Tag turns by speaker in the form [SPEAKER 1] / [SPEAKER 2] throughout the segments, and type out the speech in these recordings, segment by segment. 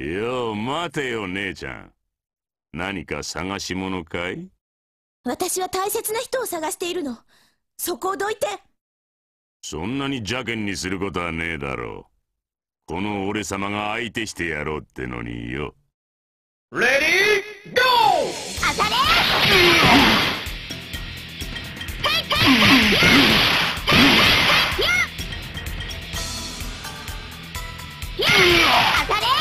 [SPEAKER 1] よう待てよ姉ちゃん。何か探し物かい？
[SPEAKER 2] 私は大切な人を探しているの。そこをどいて。
[SPEAKER 1] そんなに邪険にすることはねえだろう。この俺様が相手してやろうってのによ。
[SPEAKER 3] Ready, go!
[SPEAKER 2] 当たれ当たれ当たれ当たれ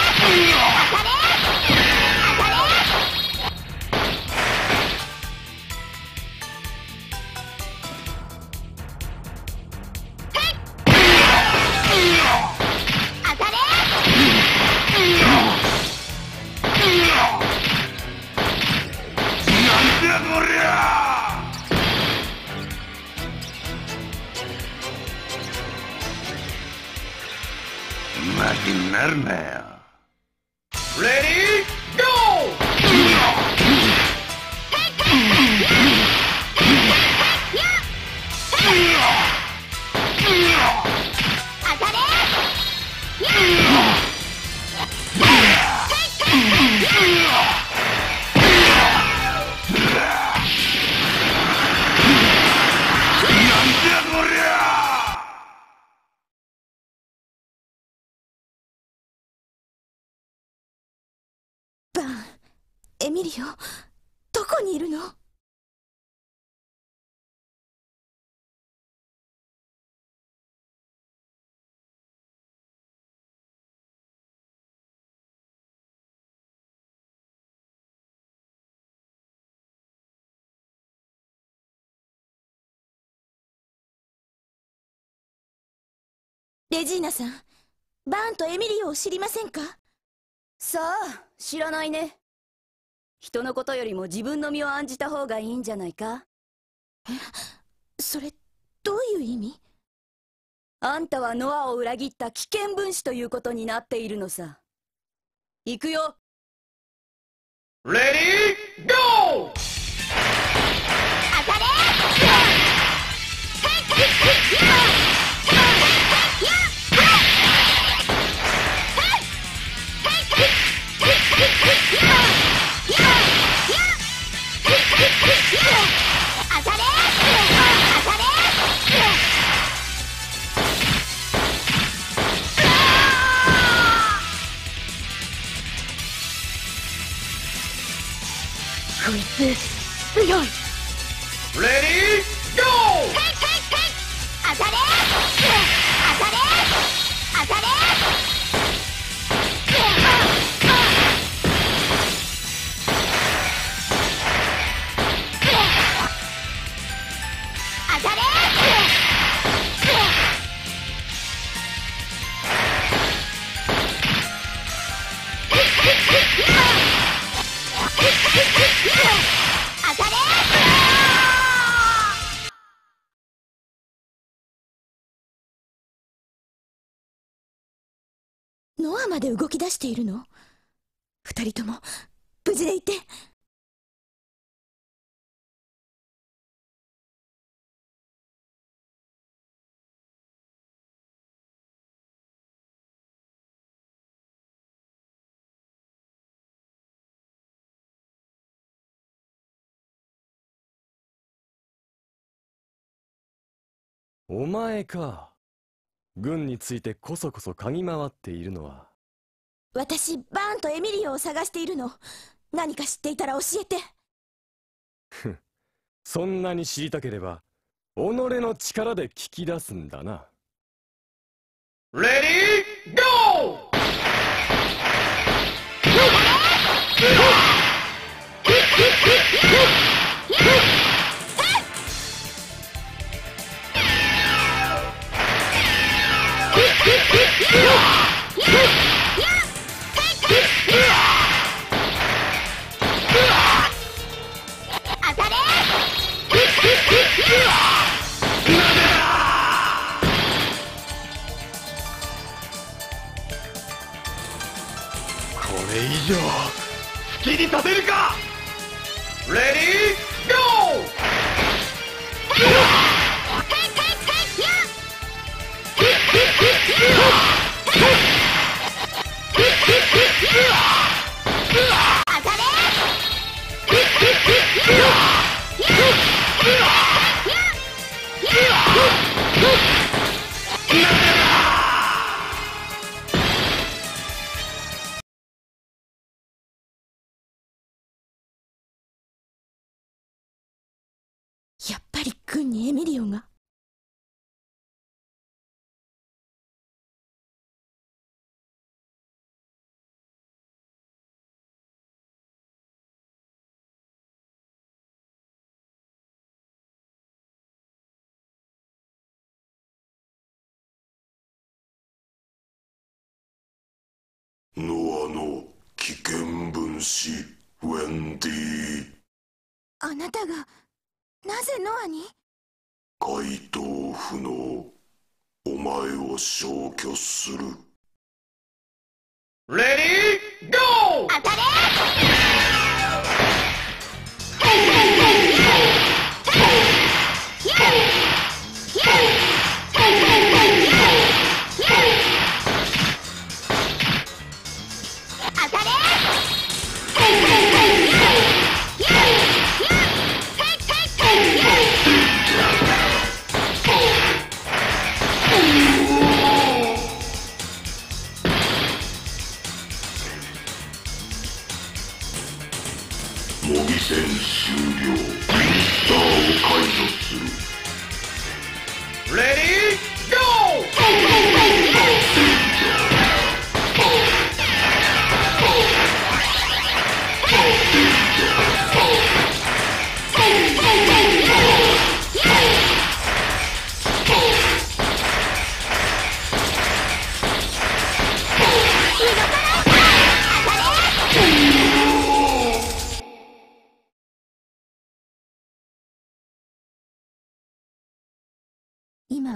[SPEAKER 2] 当エミリオどこにいるの？レジーナさんバーンとエミリオを知りませんか？
[SPEAKER 4] さあ知らないね。人のことよりも自分の身を案じた方がいいんじゃないか？
[SPEAKER 2] それどういう意味？
[SPEAKER 4] あんたはノアを裏切った危険分子ということになっているのさ。行くよ。
[SPEAKER 3] Ready, go!
[SPEAKER 2] 当こいつ強い。レディーゴー当たれまで動き出しているの？二人とも無事でいて。
[SPEAKER 5] お前か。軍についてこそこそ嗅ぎ回っているのは
[SPEAKER 2] 私バーンとエミリオを探しているの。何か知っていたら教えて。
[SPEAKER 5] そんなに知りたければ己の力で聞き出すんだな。
[SPEAKER 6] Ready, go!
[SPEAKER 7] 当
[SPEAKER 2] 軍にエミリオが。
[SPEAKER 1] ノアの危険分子ウェンディ。
[SPEAKER 2] あなたがなぜノアに？
[SPEAKER 1] 怪盗不能お前を消去する。
[SPEAKER 6] Ready, go!
[SPEAKER 7] 当たれ当た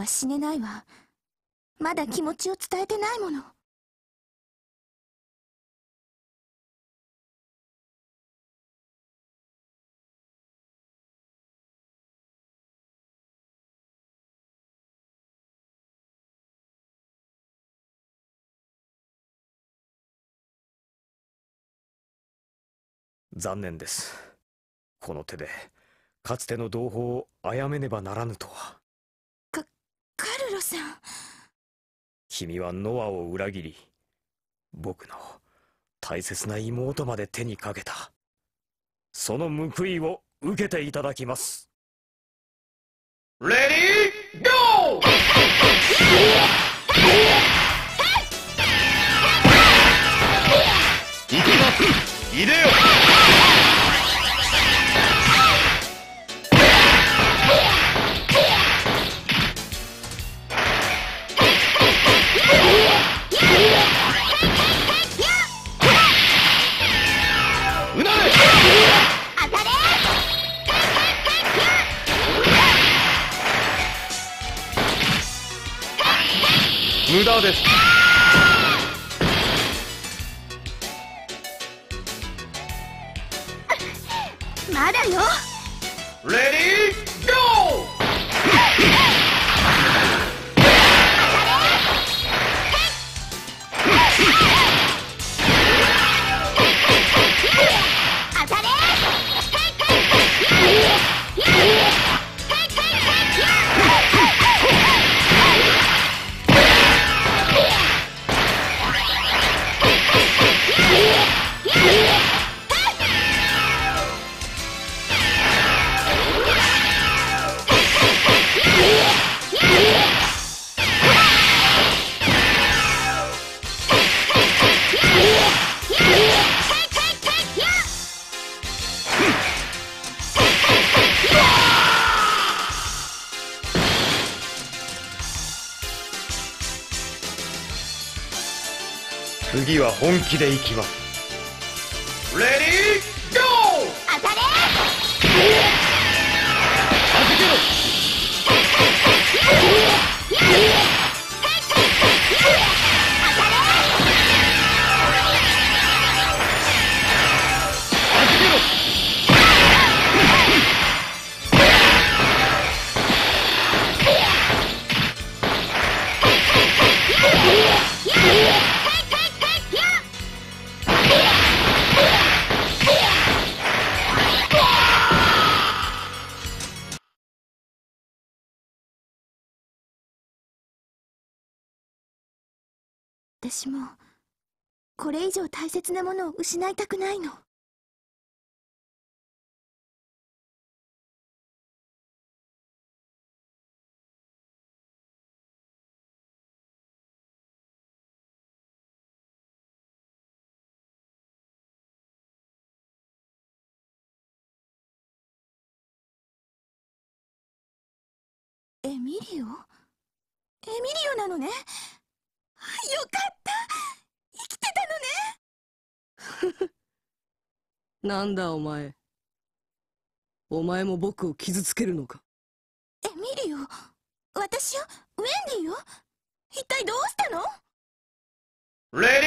[SPEAKER 2] は死ねないわ。まだ気持ちを伝えてないもの。
[SPEAKER 5] 残念です。この手でかつての同胞を殺めねばならぬとは。
[SPEAKER 2] さん
[SPEAKER 5] 君はノアを裏切り僕の大切な妹まで手にかけた。その報いを受けていただきます。
[SPEAKER 6] Ready, go! 行くぞいでよ。駄です。
[SPEAKER 2] まだよ。
[SPEAKER 5] レデ
[SPEAKER 2] ィーゴー
[SPEAKER 5] 次は本気でいきます。
[SPEAKER 2] レディ
[SPEAKER 5] ーゴー当たれ
[SPEAKER 2] 私もこれ以上大切なものを失いたくないの。エミリオ？エミリオなのね。生きてたのね。
[SPEAKER 8] なんだお前。お前も僕を傷つけるのか。
[SPEAKER 2] エミリオ私よウェンディよ一体どうしたの
[SPEAKER 5] ？Ready,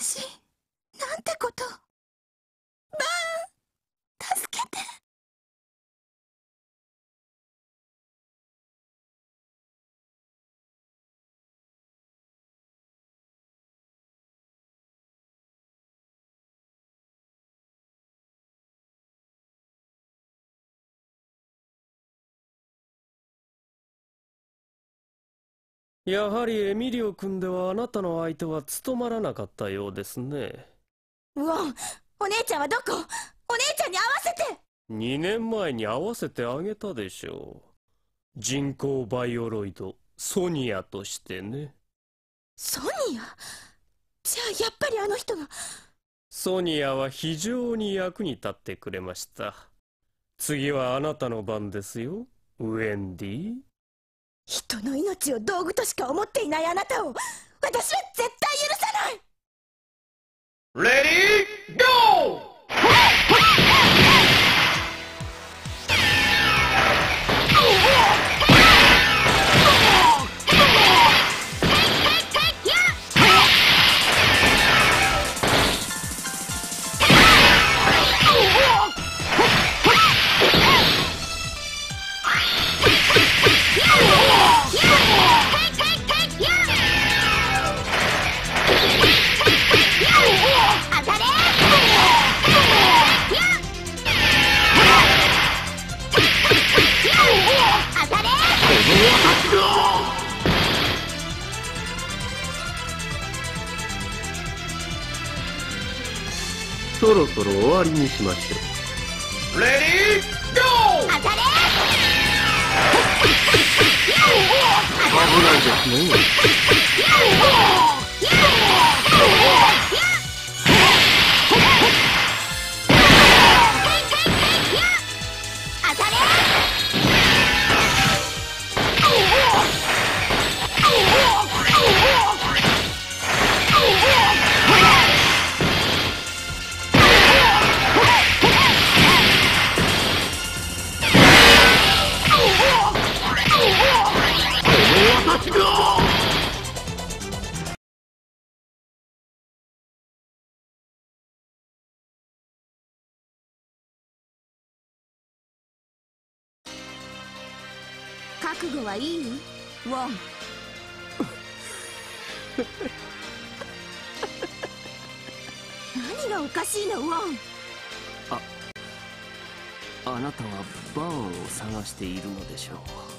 [SPEAKER 2] 私
[SPEAKER 9] やはりエミリオ君ではあなたの相手は務まらなかったようですね。
[SPEAKER 2] ウォンお姉ちゃんはどこ？お姉ちゃんに会わせて。
[SPEAKER 9] 2年前に会わせてあげたでしょう。人工バイオロイドソニアとしてね。
[SPEAKER 2] ソニア？じゃあやっぱりあの人が。
[SPEAKER 9] ソニアは非常に役に立ってくれました。次はあなたの番ですよ。ウェンディ
[SPEAKER 2] 人の命を道具としか思っていないあなたを私は絶対許さない。
[SPEAKER 5] レディーゴー
[SPEAKER 10] そろそろ終わりにしましょう。
[SPEAKER 5] レディーゴー
[SPEAKER 10] 危ないですね
[SPEAKER 2] はいい？ウォン。何がおかしいの？ウォン。
[SPEAKER 10] あなたはバーンを探しているのでしょ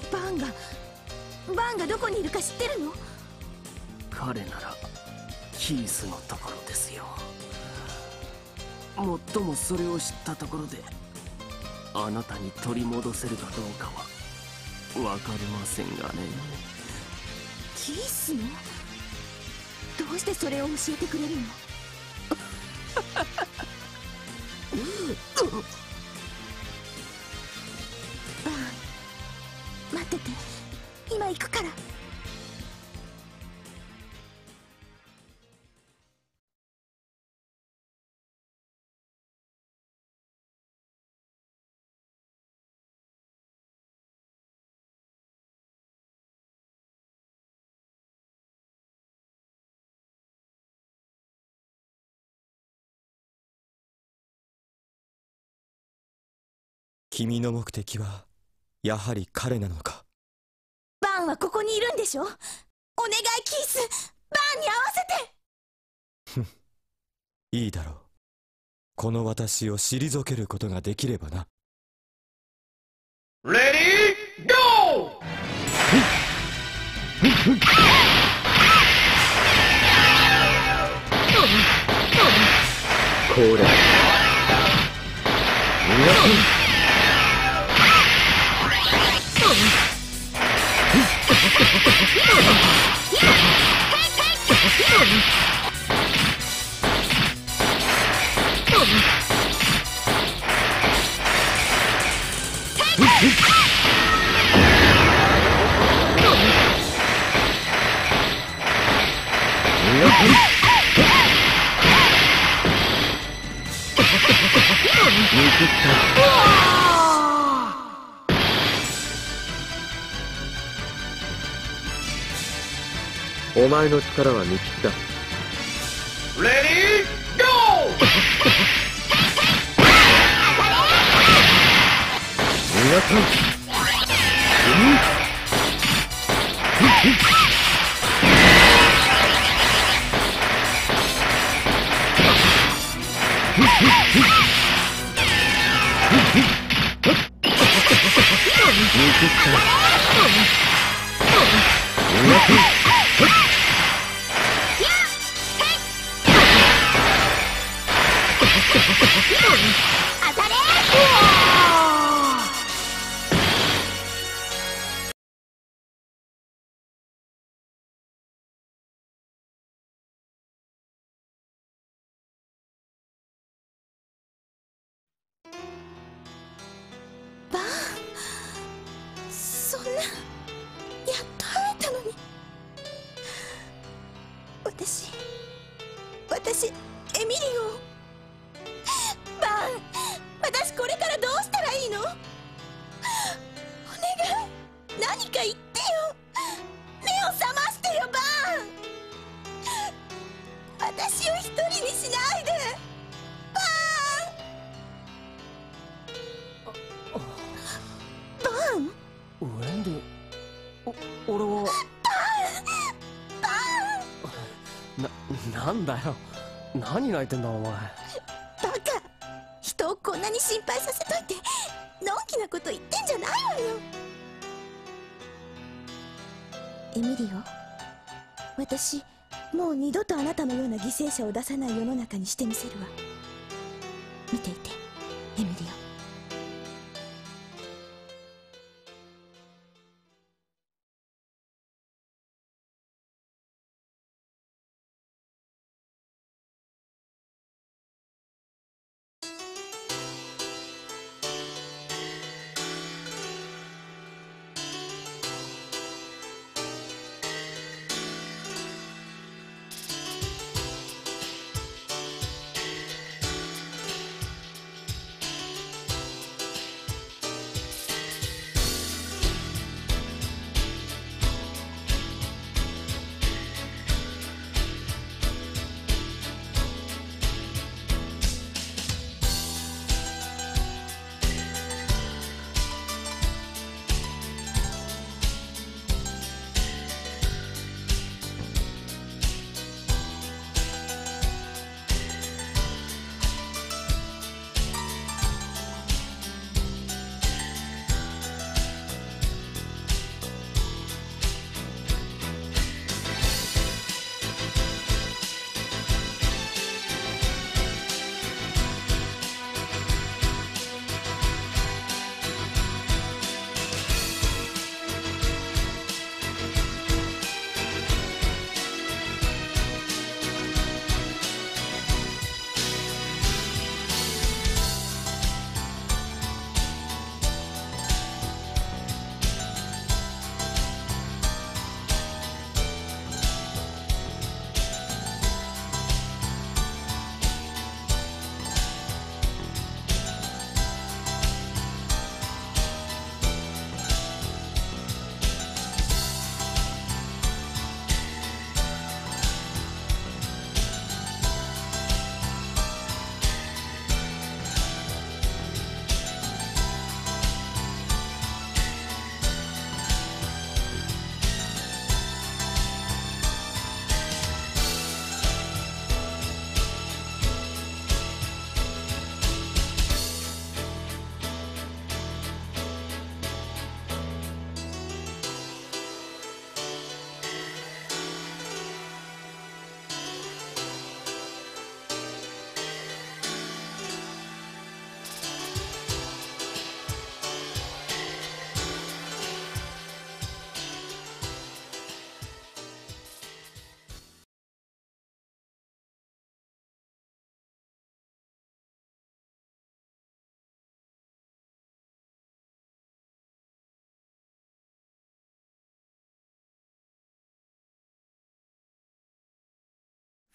[SPEAKER 10] う。
[SPEAKER 2] バンがバンがどこにいるか知ってるの？
[SPEAKER 10] 彼ならキースのところですよ。もっともそれを知ったところであなたに取り戻せるかどうかはわかりませんがね。
[SPEAKER 2] キースの？どうしてそれを教えてくれるの？
[SPEAKER 11] 君の目的はやはり彼なのか？
[SPEAKER 2] バンはここにいるんでしょ？お願いキースバンに合わせて！
[SPEAKER 11] いいだろう。この私を退けることができればな。
[SPEAKER 5] レディーゴー
[SPEAKER 10] これ Good time. お前の力は見切った。
[SPEAKER 5] レディーゴー、
[SPEAKER 2] 何か言ってよ。目を覚ましてよバーン。私を一人にしないで。バーン。バーン？
[SPEAKER 10] ウェンディお俺はななんだよ。何泣いてんだお前。
[SPEAKER 2] バカ。人をこんなに心配させといてのんきなこと言ってんじゃないわよてみるよ。私もう二度とあなたのような犠牲者を出さない世の中にしてみせるわ。見て。い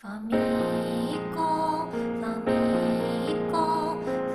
[SPEAKER 2] ファミコン
[SPEAKER 12] ファミコン